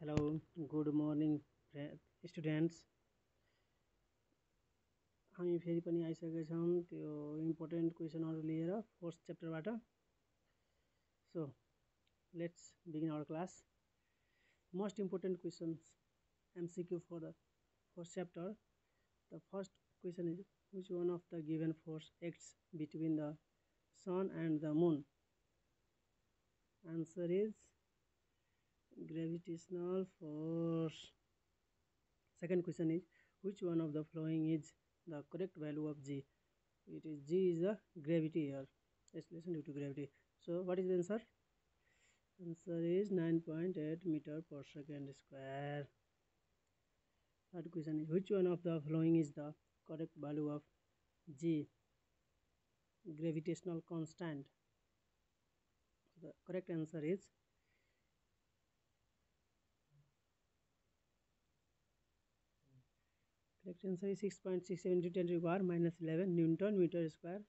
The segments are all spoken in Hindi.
hello good morning स्टुडेन्ट्स हामी फेरि पनि आइसकेका छौँ त्यो इम्पोर्टेन्ट क्वेसनहरू लिएर fourth च्याप्टरबाट so let's begin our class most important questions MCQ for the first chapter the first question is which one of the given force acts between the sun and the moon answer is gravitational force second question is which one of the following is the correct value of g it is g is the gravity here acceleration due to gravity so what is the answer answer is 9.8 meter per second square third question is which one of the following is the correct value of g gravitational constant the correct answer is Correct answer is 6.67 into 10 to the power minus 11 Newton meter square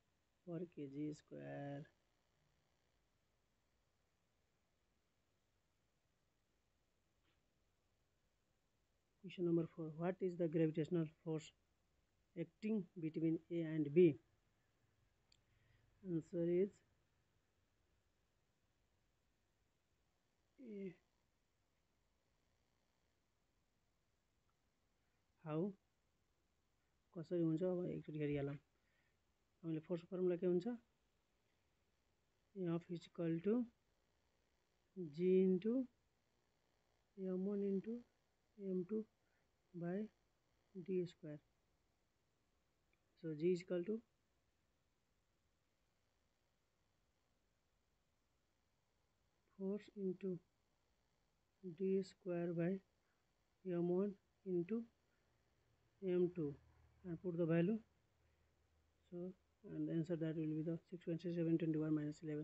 per kg square. Question number 4. What is the gravitational force acting between A and B? Answer is A. How कसरी हो एक एकचोटि हेरिहालौँ हमें फोर्स फर्मुला के होता F equal to G into M one into M two by D square so G equal to force into D square by M one into M two and put the value so and the answer that will be the 627 11 square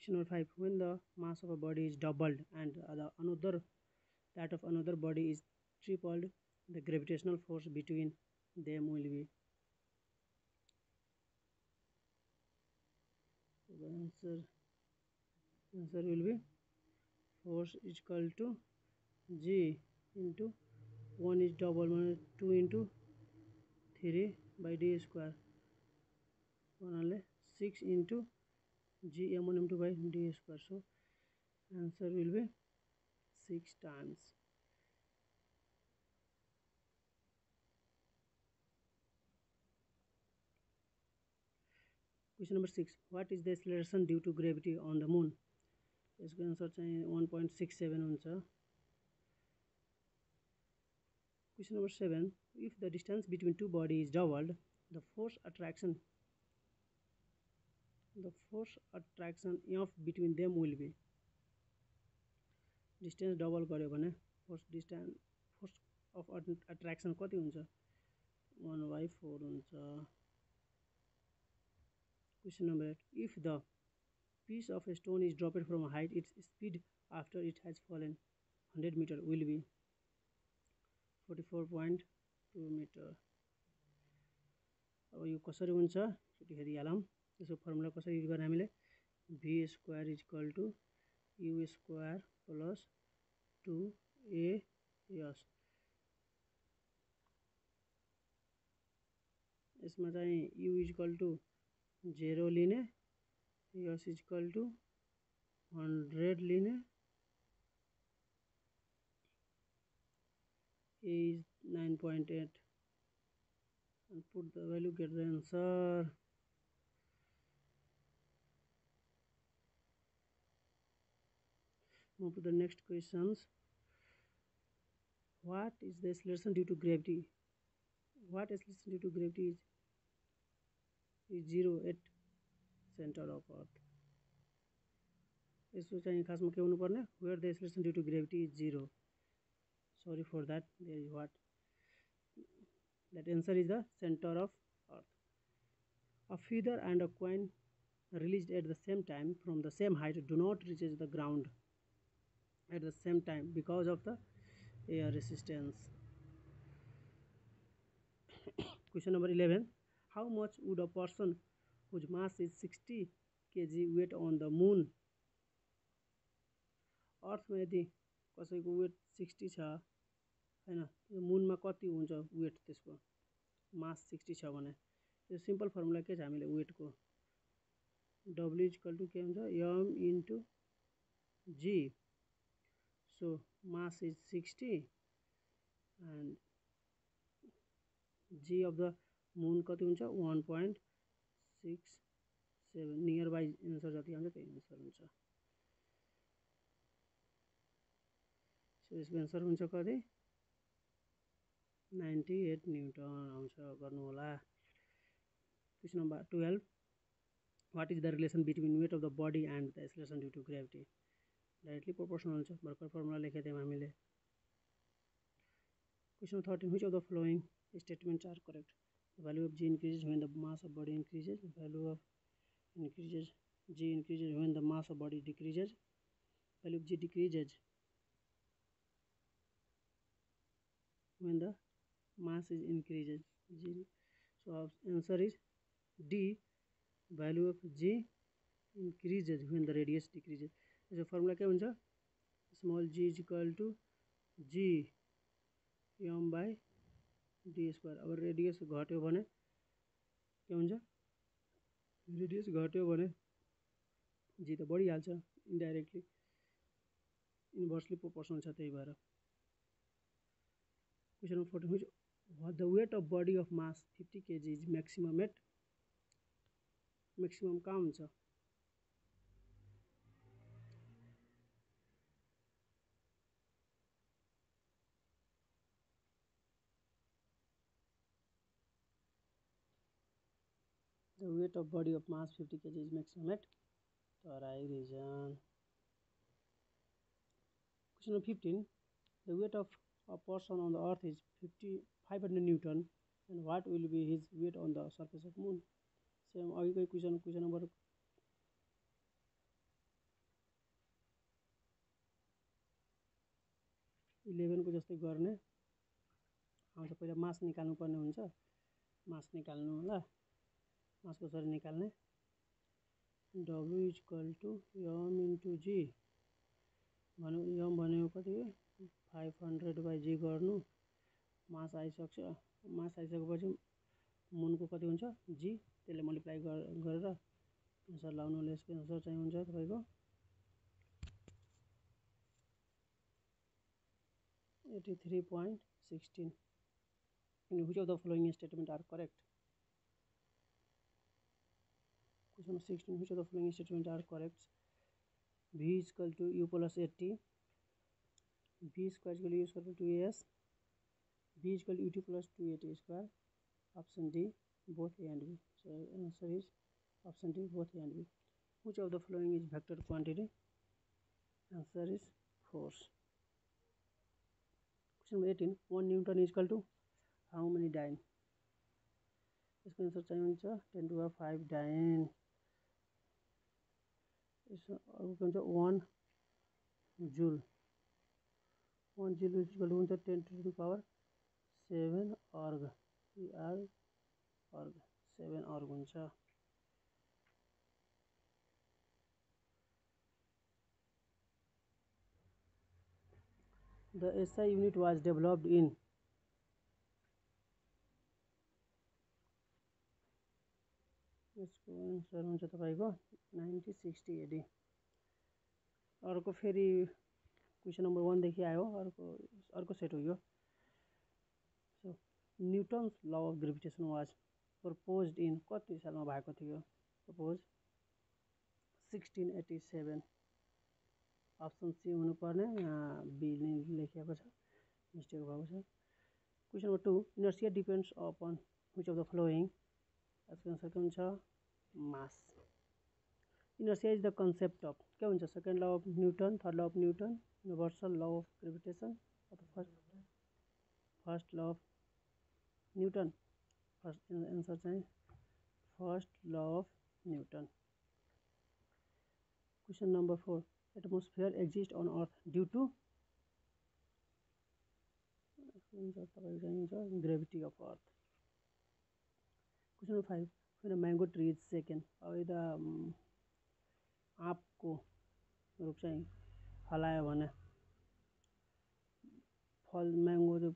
question number 5 when the mass of a body is doubled and the another that of another body is tripled the gravitational force between them will be the answer answer will be force equal to G into one is double M two into three by D square भाला six into G M one M two by D square so answer will be six times question number six what is the acceleration due to gravity on the moon यसको एन्सर चाहिँ वान पोइन्ट सिक्स सेभेन हुन्छ question number seven if the distance between two body is doubled the force attraction the force attraction F between them will be distance double गऱ्यो भने force distance force of attraction कति हुन्छ वान बाई फोर हुन्छ question number eight if the piece of stone is dropped from a height its speed after it has fallen 100 meter will be 44.2 meter अब यो कसरी हुन्छ हेरि हालौँ यसको फर्मुला कसरी युज गर्ने हामीले V square equal to U square plus two A S यसमा चाहिँ यु इजकल टु जेरो लिने Yes, is equal to 100 linear. A is 9.8, and put the value, get the answer. Move to the next questions. What is the acceleration due to gravity? What acceleration due to gravity is zero at centre of अर्थ यसको चाहिँ खासमा के हुनुपर्ने where the acceleration due to gravity is zero sorry for that there is what that answer is the centre of earth a feather and a coin released at the same time from the same height do not reaches the ground at the same time because of the air resistance question number 11 how much would a person mass is sixty KG weight on the moon अर्थमा यदि कसैको वेट सिक्सटी छ होइन मुनमा कति हुन्छ वेट त्यसको मास सिक्सटी छ भने यो सिम्पल फर्मुला के छ हामीले वेटको डब्लु इजकल टु के हुन्छ M into G so mass is sixty and G of the moon कति हुन्छ one point six seven near by answer जति आउँछ त्यही एन्सर हुन्छ सो यसको एन्सर हुन्छ कति नाइन्टी एट न्युटन आउँछ गर्नुहोला question number twelve what is the relation between weight of the body and the acceleration due to gravity directly proportional हुन्छ भर्खर फर्मुला लेखेको थियौँ हामीले question thirteen which of the following statements are correct the value of g increases when the mass of body increases the value of increases g increases when the mass of body decreases value of g decreases when the mass is increases g so our answer is d value of g increases when the radius decreases so formula क्या बन जाए small g is equal to g m by d square अब रेडियस घट्यो भने के हुन्छ रेडियस घट्यो भने जी त बढिहाल्छ इन्डाइरेक्टली इन्भर्सली प्रोपोर्सनल छ त्यही भएर question number forty the weight of body of mass fifty KG is maximum at maximum कहाँ हुन्छ weight of body of mass 50 kg is maximum at Tarai region. Question number 15. The weight of a person on the earth is 50, 500 Newton and what will be his weight on the surface of moon? Same again question, question number इलेभेनको जस्तै गर्ने आउँछ पहिला मास निकाल्नुपर्ने हुन्छ मास निकाल्नु होला उसको निकालने निकाल्ने W is equal to m into g भन्यो यम भनेको कति हो फाइभ हन्ड्रेड बाई जी गर्नु मास आइसक्छ मास आइसकेपछि मुनको कति हुन्छ जी त्यसले मल्टिप्लाई गरेर एंसर लाउनु यसको एन्सर चाहिँ हुन्छ तपाईँको eighty three point sixteen which of the following statement are correct Question number 16. Which of the following statements are correct? V is equal to U plus 80. V square is equal to U square plus 2AS. V is equal to UT plus 280 square. Option D, both A and B. So answer is option D, both A and B. Which of the following is vector quantity? Answer is force. Question number 18. 1 Newton is equal to how many dyne? इसका आंसर चाहिए ten to five dyne is equal to 1 joule 1 joule is equal to 110 to the power 7 org e r org 7 org हुन्छ the SI unit was developed in यसको एन्सर हुन्छ तपाईँको नाइन्टी सिक्सटी एडी अर्को फेरि क्वेसन नम्बर वानदेखि आयो अर्को अर्को सेट हो यो so Newton's law of gravitation was propose in कति सालमा भएको थियो suppose sixteen eighty seven option C हुनुपर्ने बी लेखिएको छ मिस्टेक भएको छ question number two inertia depends upon which of the following यसको सेकेन्ड छ मास यिनीहरू सेज द कंसेप्ट अफ के हुन्छ second law of Newton third law of Newton universal law of gravitation first first law of Newton first answer चाहिए first law of Newton question number four atmosphere exist on earth due to हुन्छ तपाईँको of earth Question number five When mango mango tree और shaken, how is रूप से हलायो भने फल मैंगो जो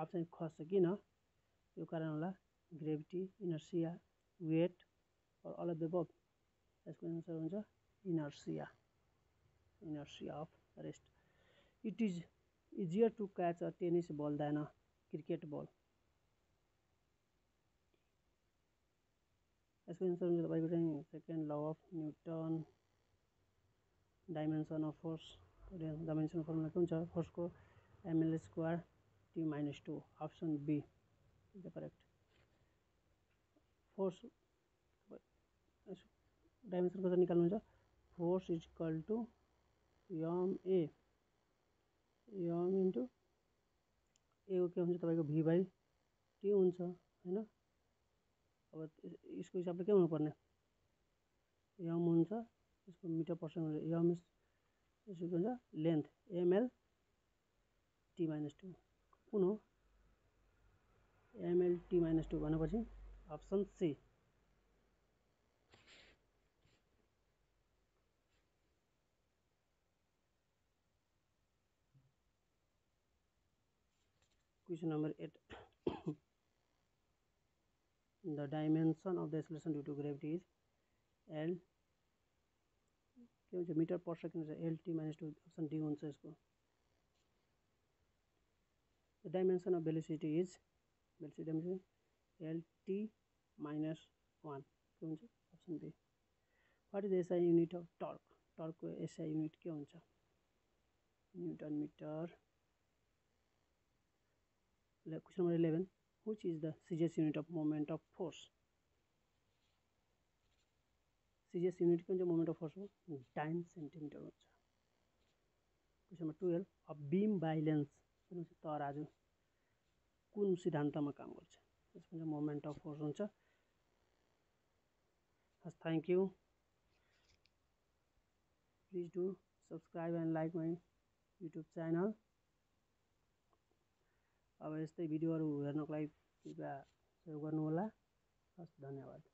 आप चाहिँ खस्छ किन यो कारण होला gravity inertia weight all of the above यसको एन्सर हुन्छ inertia inertia of rest it is easier to catch a tennis ball than cricket ball इसका आंसर मुझे बताइए बेटा second law of Newton dimension of force dimension formula के हुन्छ फोर्सको ML square T minus two option B is the correct force dimension कसरी निकाल्नुहुन्छ force is equal to m a m into a को के हुन्छ तपाईँको भी बाई टी हुन्छ होइन अब इसको हिसाब से यम होने यसको मिटर पर्सेन्ट यम इज यसको के हुन्छ एमएल टी माइनस टू कौन हो एमएल टी माइनस टू भनेपछि option C question number eight the dimension of the acceleration due to gravity is l के मीटर मिटर पर सेकेन्ड हुन्छ LT minus two option D हुन्छ इसको the dimension of velocity is velocity dimension LT minus one के हुन्छ option B what is SI unit of torque टर्कको SI unit के हुन्छ newton metre question number eleven which is the CGS unit of moment of force CGS unit के हुन्छ मोमेन्ट अफ फोर्स हो नाइन सेन्टिमिटर हुन्छ question number twelve a beam balance तर आज कुन सिद्धान्तमा काम गर्छ मोमेन्ट अफ फोर्स हुन्छ हस् thank you please do subscribe and like my YouTube channel अब यस्तै भिडियोहरू हेर्नको लागि कृपया सेभ गर्नुहोला हस् धन्यवाद